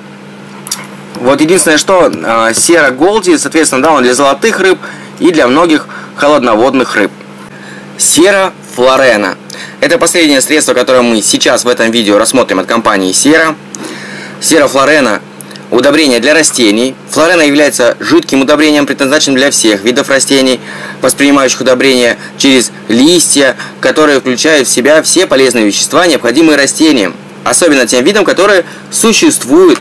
Вот единственное, что э, сера голди, соответственно, да, он для золотых рыб и для многих холодноводных рыб. Сера флорена. Это последнее средство, которое мы сейчас в этом видео рассмотрим от компании Сера. Сера флорена – удобрение для растений. Флорена является жидким удобрением, предназначенным для всех видов растений, воспринимающих удобрения через листья, которые включают в себя все полезные вещества, необходимые растениям, особенно тем видам, которые существуют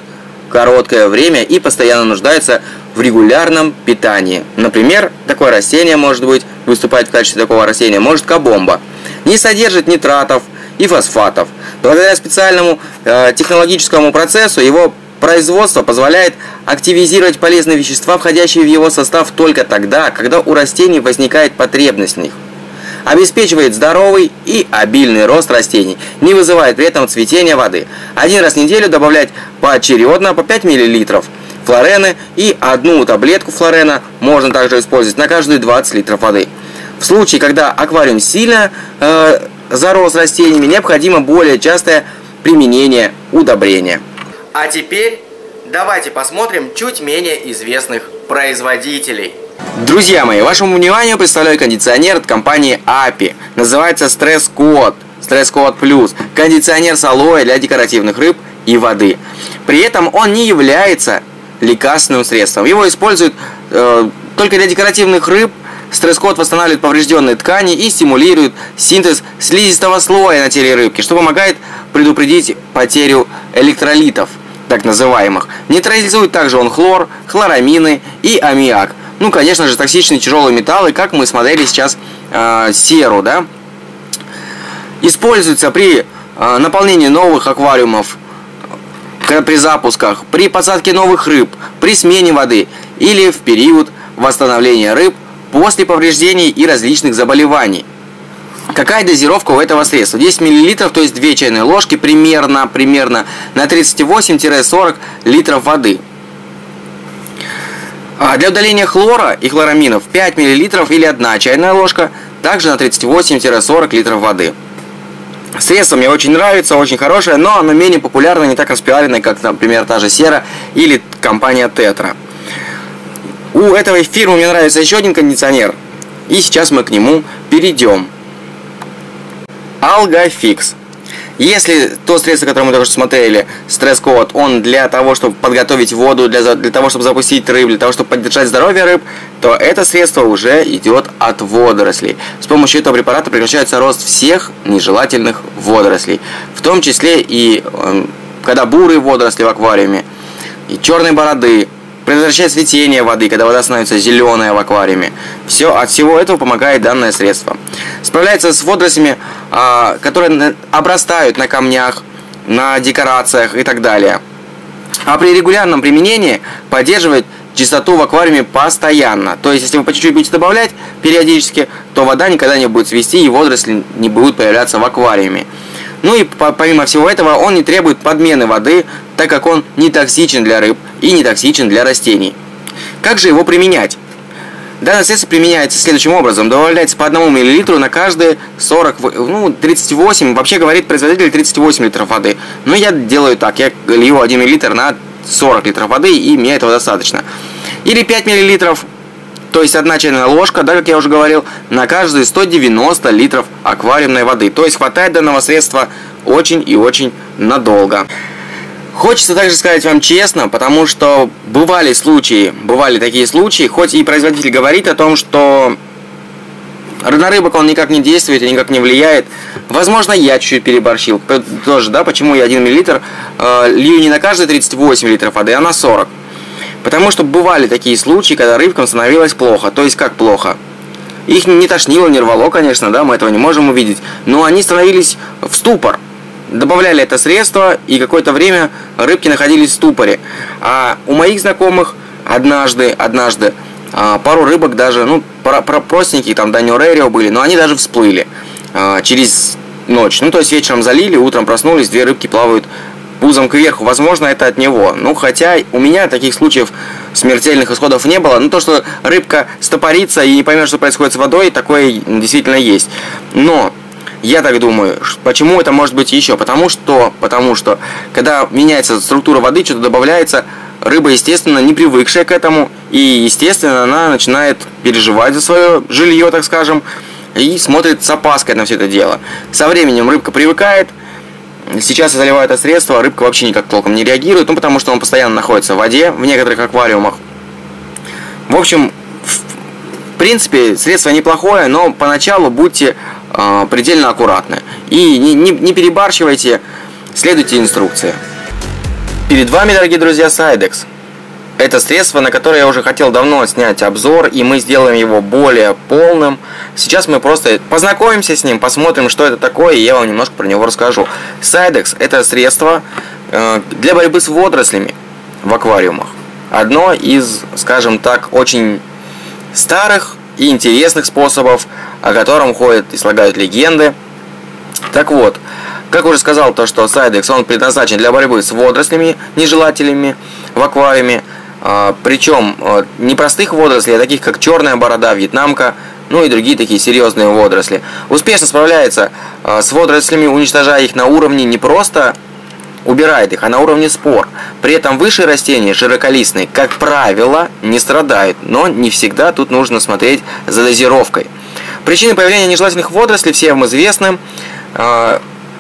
короткое время и постоянно нуждается в регулярном питании. Например, такое растение может быть, выступать в качестве такого растения, может кабомба. Не содержит нитратов и фосфатов. Благодаря специальному э, технологическому процессу его производство позволяет активизировать полезные вещества, входящие в его состав только тогда, когда у растений возникает потребность в них обеспечивает здоровый и обильный рост растений, не вызывает при этом цветения воды. Один раз в неделю добавлять поочередно по 5 мл флорены и одну таблетку флорена можно также использовать на каждые 20 литров воды. В случае, когда аквариум сильно э, зарос растениями, необходимо более частое применение удобрения. А теперь давайте посмотрим чуть менее известных производителей. Друзья мои, вашему вниманию представляю кондиционер от компании API. Называется Stress Code. Stress Code Plus. Кондиционер с алоэ для декоративных рыб и воды. При этом он не является лекарственным средством. Его используют э, только для декоративных рыб. Стресс-код восстанавливает поврежденные ткани и стимулирует синтез слизистого слоя на теле рыбки, что помогает предупредить потерю электролитов, так называемых. Нейтрализует также он хлор, хлорамины и аммиак – ну, конечно же, токсичные тяжелые металлы, как мы смотрели сейчас э, серу, да, используются при э, наполнении новых аквариумов, при запусках, при посадке новых рыб, при смене воды или в период восстановления рыб после повреждений и различных заболеваний. Какая дозировка у этого средства? 10 мл, то есть 2 чайные ложки примерно, примерно на 38-40 литров воды. А для удаления хлора и хлораминов 5 мл или 1 чайная ложка, также на 38-40 литров воды. Средство мне очень нравится, очень хорошее, но оно менее популярное, не так распиаренное, как, например, та же Сера или компания Тетра. У этой фирмы мне нравится еще один кондиционер, и сейчас мы к нему перейдем. Algafix. Если то средство, которое мы только что смотрели, стресс-код, он для того, чтобы подготовить воду, для, для того, чтобы запустить рыб, для того, чтобы поддержать здоровье рыб, то это средство уже идет от водорослей. С помощью этого препарата прекращается рост всех нежелательных водорослей, в том числе и э, когда бурые водоросли в аквариуме, и черные бороды, предотвращает цветение воды, когда вода становится зеленая в аквариуме. Все, от всего этого помогает данное средство. Справляется с водорослями, которые обрастают на камнях, на декорациях и так далее. А при регулярном применении поддерживает чистоту в аквариуме постоянно. То есть, если вы по чуть-чуть будете добавлять периодически, то вода никогда не будет свести и водоросли не будут появляться в аквариуме. Ну и помимо всего этого, он не требует подмены воды, так как он не токсичен для рыб и не токсичен для растений. Как же его применять? Данное средство применяется следующим образом. Добавляется по 1 мл на каждые 40, ну, 38, вообще говорит производитель 38 литров воды. Но я делаю так, я лью 1 мл на 40 литров воды, и мне этого достаточно. Или 5 мл то есть одна чайная ложка, да, как я уже говорил, на каждые 190 литров аквариумной воды. То есть хватает данного средства очень и очень надолго. Хочется также сказать вам честно, потому что бывали случаи, бывали такие случаи, хоть и производитель говорит о том, что на рыбок он никак не действует и никак не влияет. Возможно, я чуть-чуть переборщил. Тоже, да, почему я 1 мл э, лью не на каждые 38 литров воды, а на 40. Потому что бывали такие случаи, когда рыбкам становилось плохо. То есть как плохо? Их не тошнило, не рвало, конечно, да, мы этого не можем увидеть. Но они становились в ступор. Добавляли это средство, и какое-то время рыбки находились в ступоре. А у моих знакомых однажды, однажды, а, пару рыбок даже, ну, простенькие, там, Данио были, но они даже всплыли а, через ночь. Ну, то есть вечером залили, утром проснулись, две рыбки плавают пузом кверху. Возможно, это от него. Ну, хотя у меня таких случаев смертельных исходов не было. Ну, то, что рыбка стопорится и не поймет, что происходит с водой, такое действительно есть. Но я так думаю, почему это может быть еще? Потому что, потому что, когда меняется структура воды, что-то добавляется, рыба, естественно, не привыкшая к этому, и, естественно, она начинает переживать за свое жилье, так скажем, и смотрит с опаской на все это дело. Со временем рыбка привыкает, Сейчас я заливаю это средство, а рыбка вообще никак толком не реагирует, ну потому что он постоянно находится в воде в некоторых аквариумах. В общем, в принципе, средство неплохое, но поначалу будьте э, предельно аккуратны. И не, не, не перебарщивайте, следуйте инструкции. Перед вами, дорогие друзья, Сайдекс. Это средство, на которое я уже хотел давно снять обзор, и мы сделаем его более полным. Сейчас мы просто познакомимся с ним, посмотрим, что это такое, и я вам немножко про него расскажу. Сайдекс – это средство э, для борьбы с водорослями в аквариумах. Одно из, скажем так, очень старых и интересных способов, о котором ходят и слагают легенды. Так вот, как уже сказал, то, что Сайдекс, он предназначен для борьбы с водорослями нежелательными в аквариуме, а, Причем а, не простых водорослей, а таких как черная борода, вьетнамка, ну и другие такие серьезные водоросли. Успешно справляется а, с водорослями, уничтожая их на уровне не просто убирает их, а на уровне спор. При этом высшие растения, широколистные, как правило, не страдают, но не всегда тут нужно смотреть за дозировкой. Причины появления нежелательных водорослей всем известны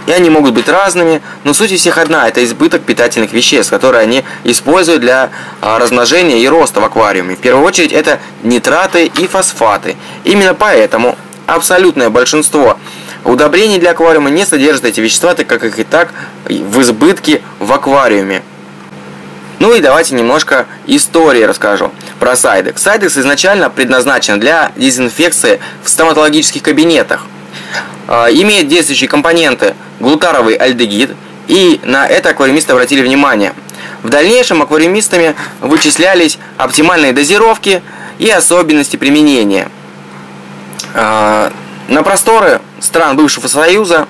и они могут быть разными, но суть у всех одна – это избыток питательных веществ, которые они используют для а, размножения и роста в аквариуме. В первую очередь это нитраты и фосфаты. Именно поэтому абсолютное большинство удобрений для аквариума не содержат эти вещества, так как их и так в избытке в аквариуме. Ну и давайте немножко истории расскажу про Сайдекс. Сайдекс изначально предназначен для дезинфекции в стоматологических кабинетах. А, имеет действующие компоненты глутаровый альдегид, и на это аквариумисты обратили внимание. В дальнейшем аквариумистами вычислялись оптимальные дозировки и особенности применения. На просторы стран бывшего Союза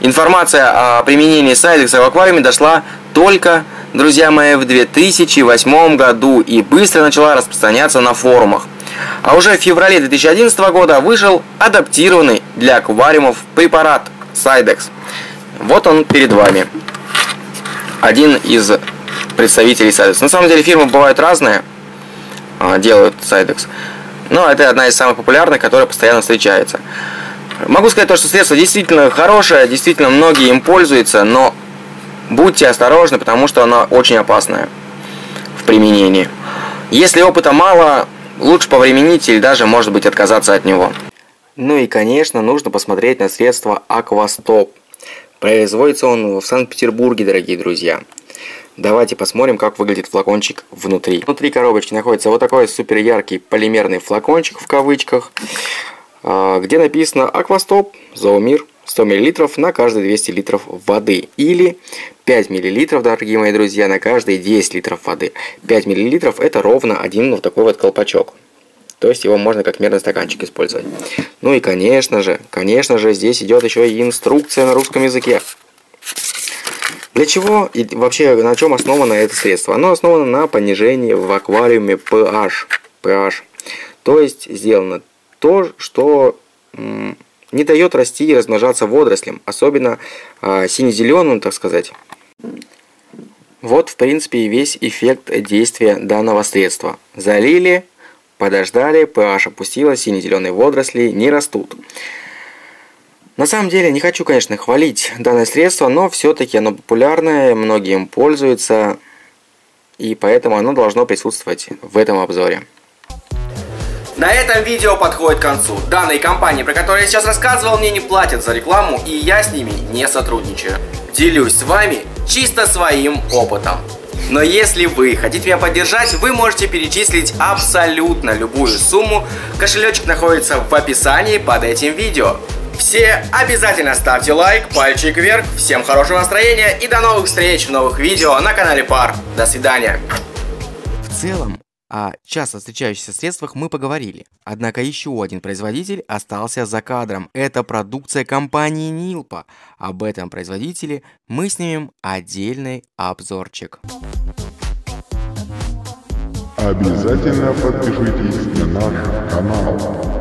информация о применении сайдекса в аквариуме дошла только, друзья мои, в 2008 году и быстро начала распространяться на форумах. А уже в феврале 2011 года вышел адаптированный для аквариумов препарат Сайдекс – Вот он перед вами. Один из представителей Сайдекс. На самом деле фирмы бывают разные, а, делают Сайдекс. Но это одна из самых популярных, которая постоянно встречается. Могу сказать то, что средство действительно хорошее, действительно многие им пользуются, но будьте осторожны, потому что оно очень опасное в применении. Если опыта мало, лучше повременить или даже, может быть, отказаться от него. Ну и, конечно, нужно посмотреть на средство Aquastop. Производится он в Санкт-Петербурге, дорогие друзья. Давайте посмотрим, как выглядит флакончик внутри. Внутри коробочки находится вот такой супер яркий полимерный флакончик в кавычках, а, где написано Aquastop Зоомир 100 мл на каждые 200 литров воды. Или 5 мл, дорогие мои друзья, на каждые 10 литров воды. 5 мл это ровно один вот такой вот колпачок. То есть его можно как мерный стаканчик использовать. Ну и конечно же, конечно же, здесь идет еще и инструкция на русском языке. Для чего и вообще на чем основано это средство? Оно основано на понижении в аквариуме pH. pH. То есть сделано то, что не дает расти и размножаться водорослям, особенно э, сине-зеленым, так сказать. Вот, в принципе, и весь эффект действия данного средства. Залили, подождали, pH опустилось, сине-зеленые водоросли не растут. На самом деле, не хочу, конечно, хвалить данное средство, но все-таки оно популярное, многие им пользуются, и поэтому оно должно присутствовать в этом обзоре. На этом видео подходит к концу. Данные компании, про которые я сейчас рассказывал, мне не платят за рекламу, и я с ними не сотрудничаю. Делюсь с вами чисто своим опытом. Но если вы хотите меня поддержать, вы можете перечислить абсолютно любую сумму. Кошелечек находится в описании под этим видео. Все обязательно ставьте лайк, пальчик вверх, всем хорошего настроения и до новых встреч в новых видео на канале Пар. До свидания. В целом, о часто встречающихся средствах мы поговорили. Однако еще один производитель остался за кадром. Это продукция компании Нилпа. Об этом производителе мы снимем отдельный обзорчик. Обязательно подпишитесь на наш канал.